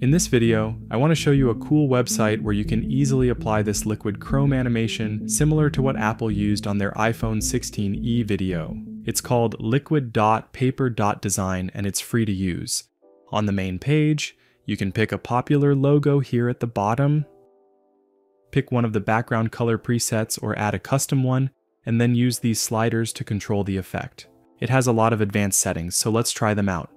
In this video, I want to show you a cool website where you can easily apply this liquid chrome animation similar to what Apple used on their iPhone 16e video. It's called liquid.paper.design and it's free to use. On the main page, you can pick a popular logo here at the bottom, pick one of the background color presets or add a custom one, and then use these sliders to control the effect. It has a lot of advanced settings, so let's try them out.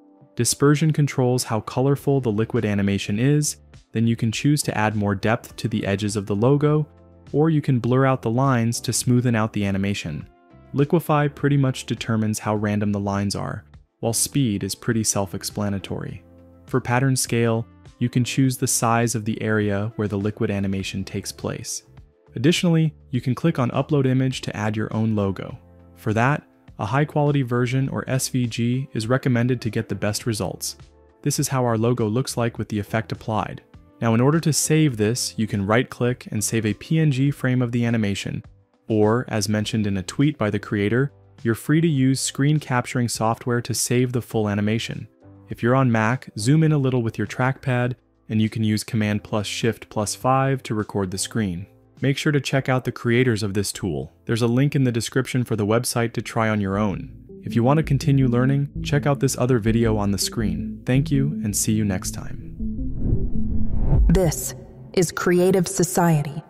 Dispersion controls how colorful the liquid animation is, then you can choose to add more depth to the edges of the logo, or you can blur out the lines to smoothen out the animation. Liquify pretty much determines how random the lines are, while speed is pretty self-explanatory. For pattern scale, you can choose the size of the area where the liquid animation takes place. Additionally, you can click on Upload Image to add your own logo. For that, a high quality version or SVG is recommended to get the best results. This is how our logo looks like with the effect applied. Now in order to save this, you can right click and save a PNG frame of the animation, or as mentioned in a tweet by the creator, you're free to use screen capturing software to save the full animation. If you're on Mac, zoom in a little with your trackpad, and you can use Command plus Shift plus 5 to record the screen make sure to check out the creators of this tool. There's a link in the description for the website to try on your own. If you want to continue learning, check out this other video on the screen. Thank you and see you next time. This is Creative Society.